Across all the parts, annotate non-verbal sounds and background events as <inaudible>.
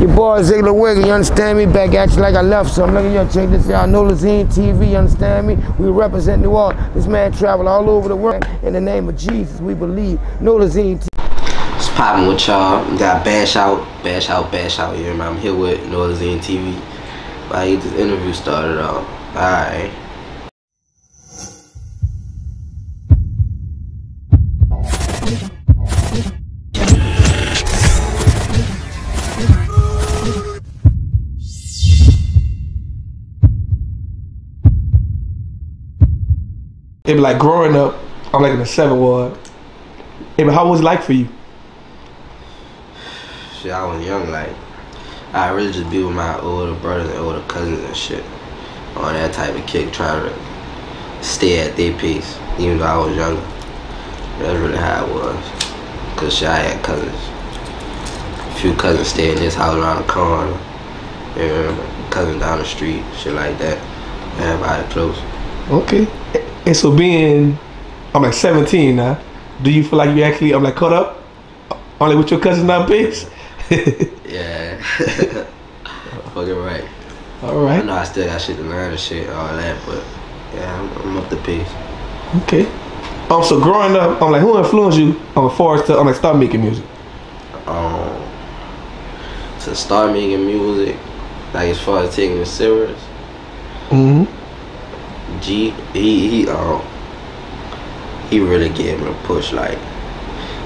Your boy Ziggler Wiggle, you understand me? Back at you like I left some. Look at you, check this out. Nolazine TV, you understand me? We represent New Orleans. This man travel all over the world. In the name of Jesus, we believe. Nolazine TV. It's popping with y'all. Got Bash Out, Bash Out, Bash Out. You remember? I'm here with Nolazine TV. I get this interview started off. Alright. It be like growing up, I'm like in the seven ward. It be, how was it like for you? Shit, I was young, like, I really just be with my older brothers and older cousins and shit. On that type of kick, trying to stay at their pace, even though I was younger. That's really how it was. Cause shit, I had cousins. A few cousins stay in this house around the corner. And cousins down the street, shit like that. Everybody close. Okay. And so being, I'm like 17 now. Do you feel like you actually, I'm like caught up? Only with your cousins now, bitch? <laughs> Yeah. <laughs> Fucking right. All right. I know I still got shit to learn and shit, all that, but yeah, I'm, I'm up to pace. Okay. Um, so growing up, I'm like, who influenced you as far as to, I'm like, start making music? Um, to start making music, like as far as taking it serious, Mm-hmm. G, he, he, um, he really gave me a push, like,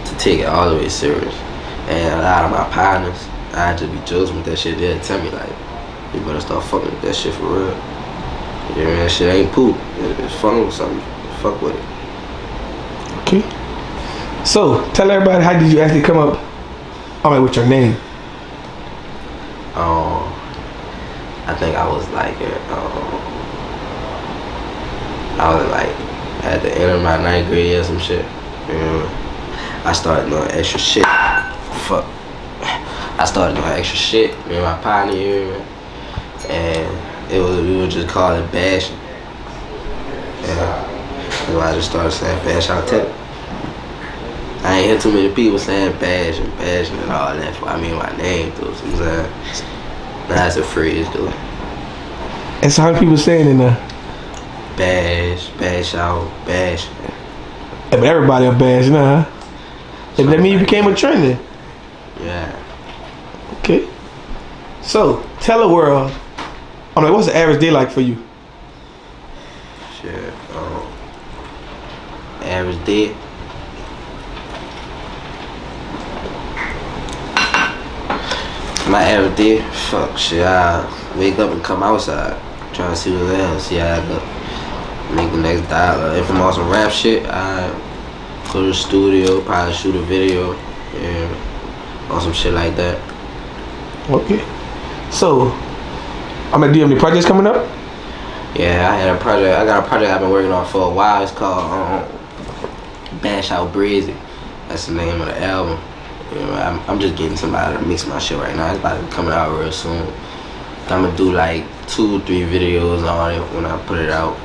to take it all the way serious. And a lot of my partners, I just be joking with that shit. They'll tell me, like, you better start fucking with that shit for real. You know, that shit ain't poop. It- It's fun with something. Fuck with it. Okay. So tell everybody how did you actually come up, I'm like, with your name? Um, I think I was like, uh, um, I was like at the end of my ninth grade or some shit. You know, I started doing extra shit. Fuck. I started doing extra shit. Me and my me? and it was we would just call it bashing. And so I just started saying bash out tip. I ain't hear too many people saying bash and bashing and all that. I mean my name though. So I'm saying. That's a phrase though. And so how people saying in there? Bash, bash out, bash. Hey, but everybody a bash now, huh? Hey, that mean you became a trend then? Yeah. Okay. So tell the world, I'm like, what's the average day like for you? Shit. Um, average day. My average day, fuck shit. I wake up and come outside, trying to see what's there, see how I go. Make the next dollar. If I'm on some rap shit, I go to the studio, probably shoot a video, and on some shit like that. Okay. So, I'm do you have any projects coming up? Yeah, I had a project. I got a project I've been working on for a while. It's called um, Bash Out Breezy. That's the name of the album. You know, I'm, I'm just getting somebody to mix my shit right now. It's about to be coming out real soon. I'm gonna do like two, three videos on it when I put it out.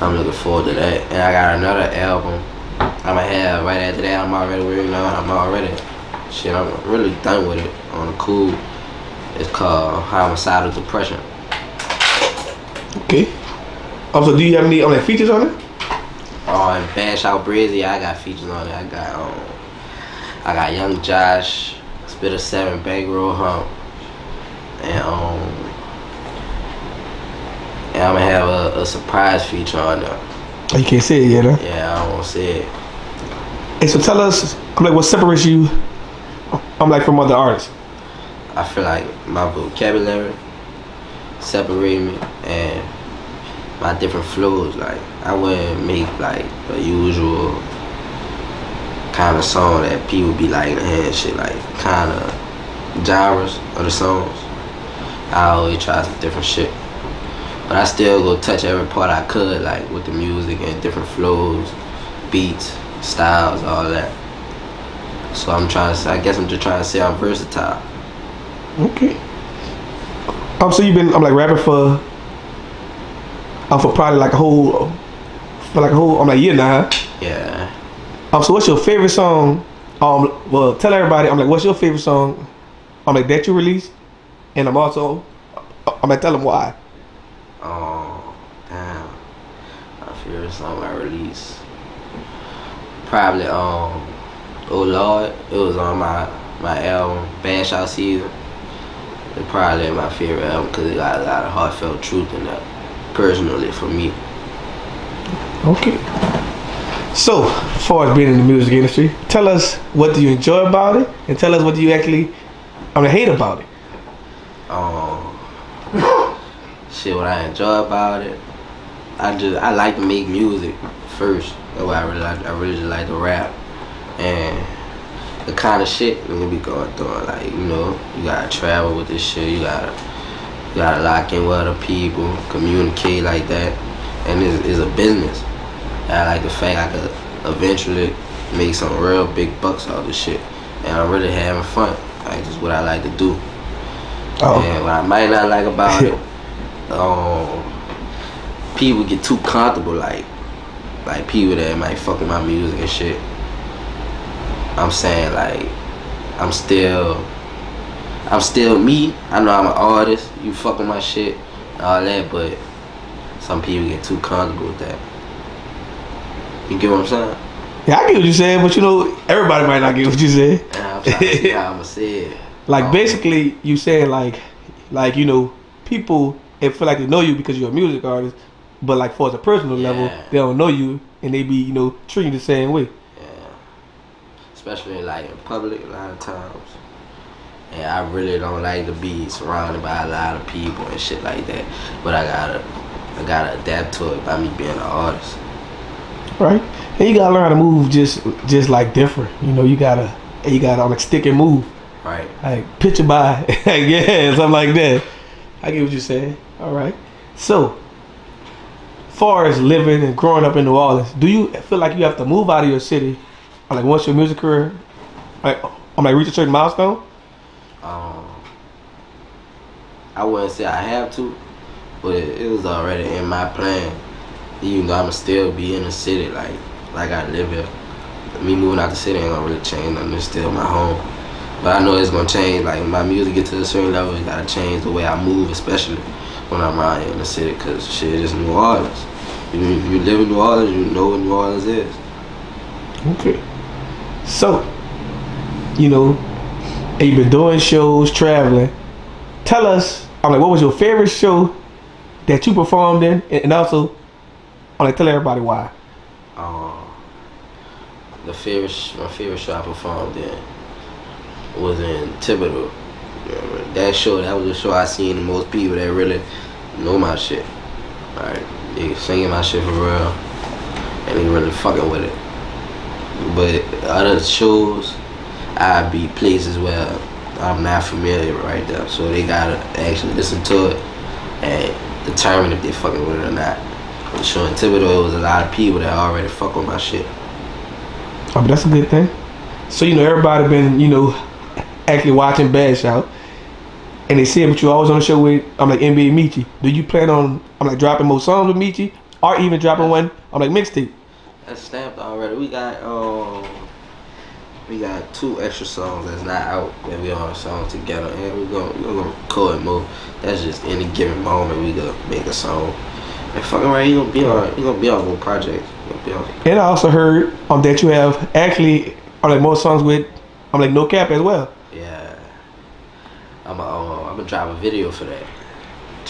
I'm looking forward to that. And I got another album I'ma have right after that. I'm already working on. I'm already shit. I'm really done with it on the cool. It's called Homicidal Depression. Okay. Also, do you have any like features on it? Oh, and Bash Out Breezy, I got features on it. I got um, I got Young Josh, Spitter Seven, Bankroll Hump, and um, I'm gonna have a, a surprise feature on there. Oh, you can't say it yet, huh? Yeah, I won't say it. Hey, so tell us, I'm like, what separates you? I'm like from other artists. I feel like my vocabulary separate me and my different flows. Like I wouldn't make like a usual kind of song that people be like head shit like kind of genres of the songs. I always try some different shit. But I still go touch every part I could, like with the music and different flows, beats, styles, all that. So I'm trying to, I guess I'm just trying to say I'm versatile. Okay. Um, so you've been, I'm like rapping for, um, for probably like a whole, for like a whole, I'm like year now. Yeah. Um, so what's your favorite song? Um, well, tell everybody, I'm like, what's your favorite song? I'm like that you released, and I'm also I'm gonna tell them why. Oh, damn. I My favorite song I release. Probably um Oh Lord. It was on my my album Bash Out Season. It's probably my favorite album because it got a lot of heartfelt truth in that. Personally for me. Okay. So, as far as being in the music industry, tell us what do you enjoy about it, and tell us what do you actually, I mean, hate about it. Um, shit, what I enjoy about it, I just I like to make music first. That's why I really like. I really just like to rap, and the kind of shit we be going through. Like you know, you gotta travel with this shit. You gotta you gotta lock in with other people, communicate like that, and it's, it's a business. And I like the fact I could eventually make some real big bucks out of this shit, and I'm really having fun. Like just what I like to do. Oh, And what I might not like about <laughs> it, um, people get too comfortable, like, like people that might fuck with my music and shit. I'm saying like, I'm still, I'm still me. I know I'm an artist. You fuck with my shit, all that, but some people get too comfortable with that. You get what I'm saying? yeah, I get what you're saying, but you know, everybody might not get what you say. And I'm trying to see how <laughs> I'ma say it. Like Um, basically, you saying like, like you know, people it feel like they know you because you're a music artist, but like for the personal level, they don't know you, and they be you know treating you the same way. Yeah. Especially like in public a lot of times. And I really don't like to be surrounded by a lot of people and shit like that. But I gotta I gotta adapt to it by me being an artist. right? And you gotta learn how to move just just like different. You know, you gotta you gotta like stick and move, Right. like picture by, yeah, something like that. I get what you're saying. All right. So, far as living and growing up in New Orleans, do you feel like you have to move out of your city, like once your music career, like I'm like reach a certain milestone? Um I wouldn't say I have to, but it, it was already in my plan. Even though I'ma still be in the city, like like I live here. Me moving out the city ain't gonna really change nothing. It's still my home. But I know it's gonna change. Like my music get to a certain level, it gotta change the way I move, especially when I'm out here in the city. Cause shit is New Orleans. You, you live in New Orleans, you know what New Orleans is. Okay. So, you know, and you've been doing shows, traveling. Tell us, I'm like, what was your favorite show that you performed in, and and also, I'm like, tell everybody why. Um, the favorite, my favorite show I performed in was in Thibodaux. That show, that was the show I seen the most people that really know my shit. Like, they singing my shit for real, and they really fucking with it. But other shows, I be places where I'm not familiar right there, so they gotta actually listen to it and determine if they fucking with it or not. Show in Thibodaux, it was a lot of people that already fuck with my shit. Oh, I mean, that's a good thing. So, you know, everybody been, you know, actually watching Bash Out, and they said, but you always on the show with, I'm like, NBA Meechy. Do you plan on, I'm like, dropping more songs with Meechy, or even dropping one, I'm like, mixtape? That's stamped already. We got um, we got two extra songs that's not out that we on a song together, and we're gonna we gonna record more. That's just any given moment we gonna make a song. And fucking right, he gonna be on he gonna be on more projects. He gonna be on. And I also heard um, that you have actually, I'm like, more songs with, I'm like, No Cap as well. Yeah. I'm uh, gonna drop a video for that.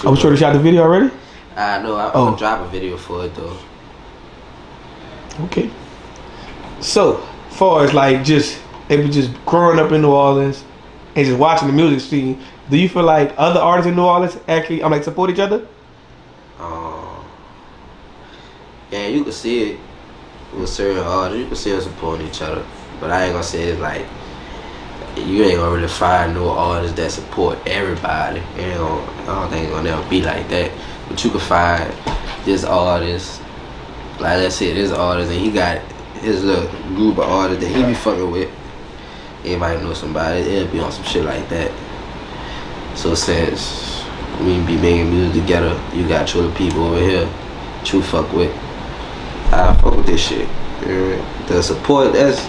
I'm sure you shot the video already. I know. I'm Oh. gonna drop a video for it though. Okay. So, far as like just it was just growing up in New Orleans and just watching the music scene, do you feel like other artists in New Orleans actually I'm like support each other? Um, yeah, you can see it with certain artists. You can see us supporting each other, but I ain't gonna say it's like you ain't gonna really find no artists that support everybody. You know, I don't think it's gonna never be like that. But you can find this artist, like let's say this artist, and he got his little group of artists that he be fucking with. Might know somebody. It'll be on some shit like that. So since we be making music together, you got little people over here you fuck with. I fuck with this shit. You know? The support that's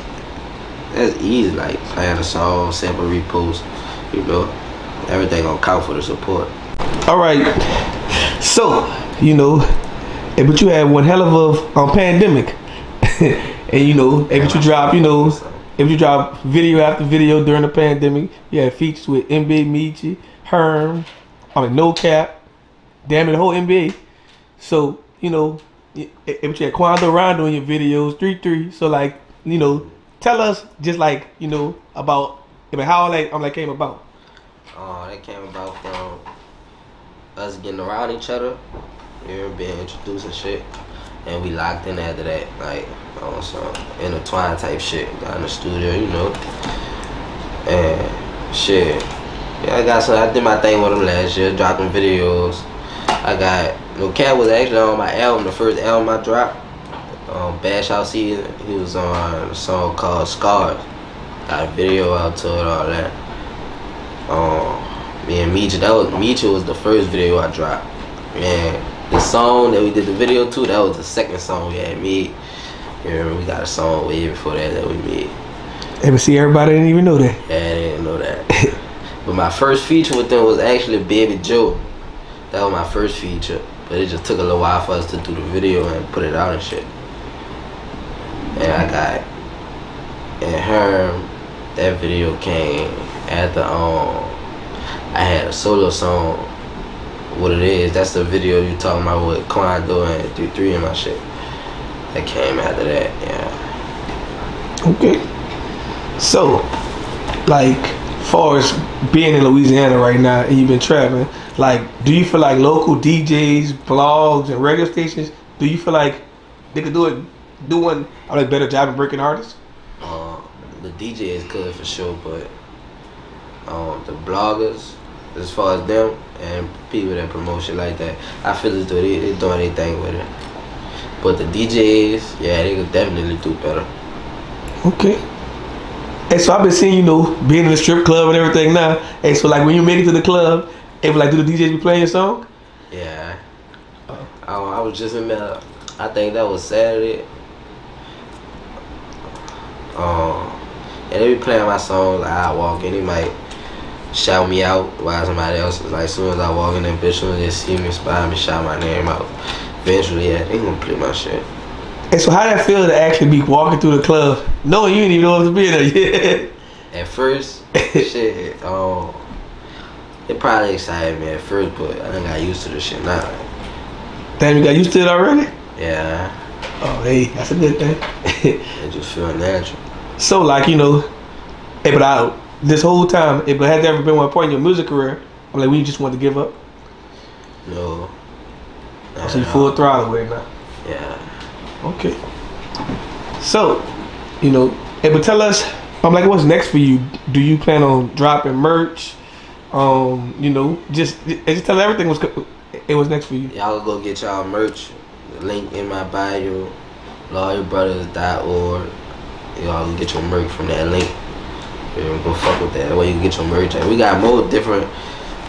that's easy. Like playing a song, sample repost, you know, everything gonna count for the support. All right. So, you know, eh, but you had one hell of a um, pandemic. <laughs> and you know, if you drop, you know, if you drop video after video during the pandemic, you had features with NBA Meechy, Herm, I mean No Cap, damn it, the whole NBA. So, you know, if you had Quando Rondo in your videos, three three. So like, you know, tell us just like, you know, about how like um, that came about. Uh, that came about from us getting around each other, you know, being introduced and shit. And we locked in after that, like on some intertwined type shit. Got in the studio, you know. And shit. Yeah, I got some I did my thing with him last year, dropping videos. I got No Cap was actually on my album, the first album I dropped. Um, Bash Out Season. He was on a song called Scars. Got a video out to it, all that. Um, me and Meech, that was Meech was the first video I dropped. And the song that we did the video to, that was the second song we had made. You remember we got a song way before that that we made. Hey, but see, everybody didn't even know that. Yeah, I didn't know that. <laughs> but my first feature with them was actually Baby Joe. That was my first feature. But it just took a little while for us to do the video and put it out and shit. And I got and her that video came after um I had a solo song. What it is, that's the video you talking about with Quando and 3 3 and my shit. That came after that, yeah. Okay. So, like, far as being in Louisiana right now and you've been traveling, like, do you feel like local DJs, blogs, and radio stations, do you feel like they could do it, do one a better job of breaking artists? Uh, the DJ is good for sure, but um, the bloggers, as far as them and people that promote shit like that, I feel as though they, they doing anything with it. But the DJs, yeah, they could definitely do better. Okay. And so I've been seeing you know being in the strip club and everything now. And so like when you made it to the club, it was like do the DJs be playing your song? Yeah. I, I was just in there. I think that was Saturday. Um, and they be playing my song, Like I walk in, they might shout me out while somebody else is like. As soon as I walk in, that bitch, as they see me, spy me, shout my name out. Eventually, yeah, they gonna play my shit. And so how that feel to actually be walking through the club, knowing you didn't even know what to be in there yet? At first, <laughs> shit, um, it probably excited me at first, but I done got used to the shit now. Damn, you got used to it already? Yeah, Oh, hey, that's a good thing. <laughs> it just feel natural. So, like, you know, hey, but I, this whole time, hey, but has there ever been one point in your music career, I'm like, we just want to give up? No. So you full throttle with it now? Yeah. Okay. So, you know, hey, but tell us, I'm like, what's next for you? Do you plan on dropping merch? Um, you know, just just tell everything was it was next for you. Y'all go get y'all merch. Link in my bio, loyalbrothers.org. Y'all can get your merch from that link. Yeah, go fuck with that. That way you can get your merch. We got more different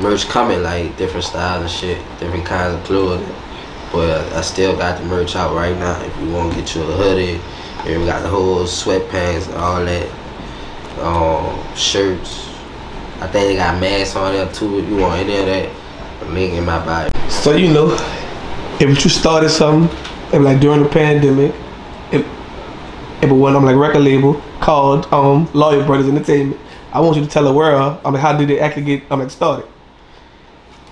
merch coming, like different styles and shit, different kinds of clothing. But I still got the merch out right now. If you want to get you a hoodie, we got the whole sweatpants and all that. Um, shirts. I think they got masks on there too. If you want any of that, link in my bio. So you know, if you started something, and like during the pandemic, it was I'm like record label called um Loyal Brothers Entertainment, I want you to tell the world. I mean, how did it actually get I'm like started?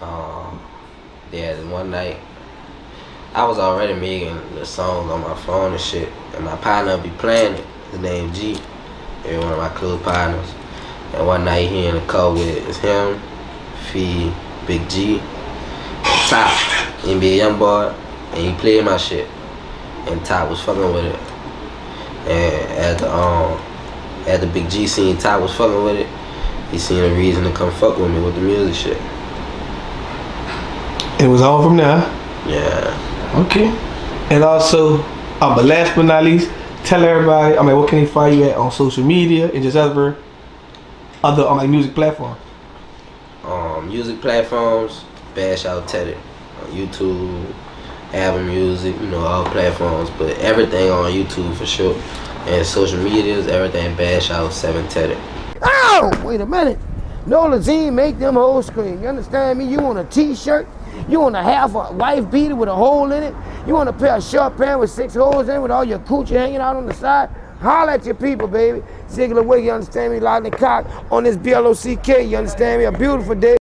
Um, yeah, one night I was already making the songs on my phone and shit, and my partner be playing it. His name G, and one of my close partners. And one night he in the car with it's him, Fee, Big G, and Top, NBA YoungBoy, and he played my shit, and Top was fucking with it. And at the um, at the Big G seen Ty was fucking with it, he seen a reason to come fuck with me with the music shit. It was all from there. Yeah. Okay. And also, uh, but last but not least, tell everybody. I mean, what can they find you at on social media and just other other on like music platforms? um, music platforms, Bash Out Teddy on YouTube, Apple Music, you know, all platforms, but everything on YouTube for sure. And social medias, everything Bash Out 7 Teddy. Oh, wait a minute. Nolazine make them whole screen. You understand me? You want a t-shirt? You want to have a wife beater with a hole in it? You want a pair of short pants with six holes in it with all your coochie hanging out on the side? Holler at your people, baby. Ziggler Wig, you understand me? The cock on this BLOCK, you understand me? A beautiful day.